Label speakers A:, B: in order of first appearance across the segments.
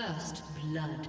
A: First blood.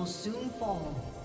A: Will soon fall.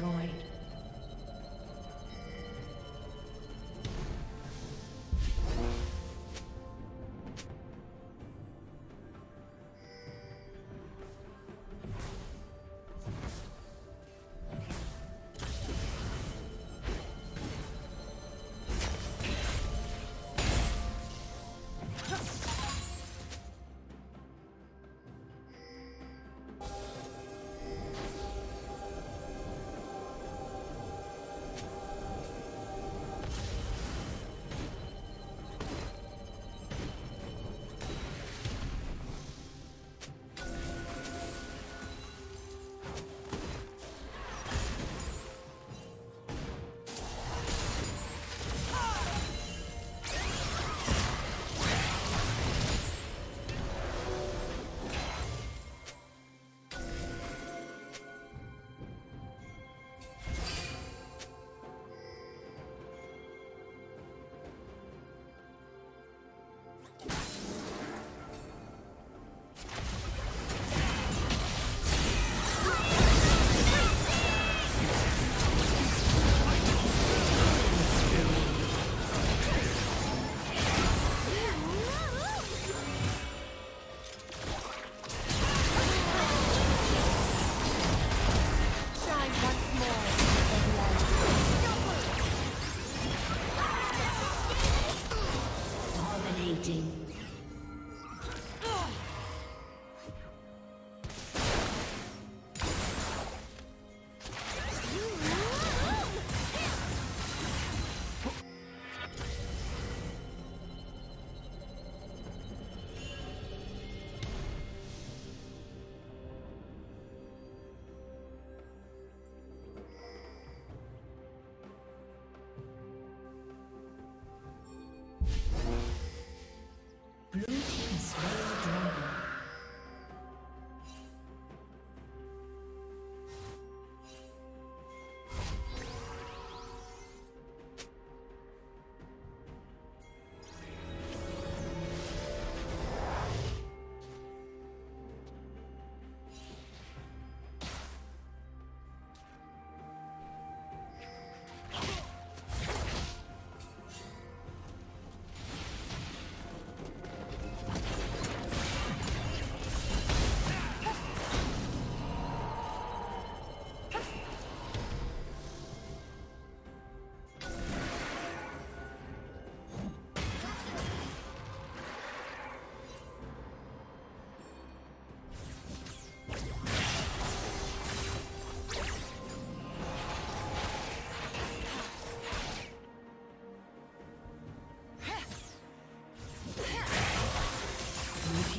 A: Destroyed.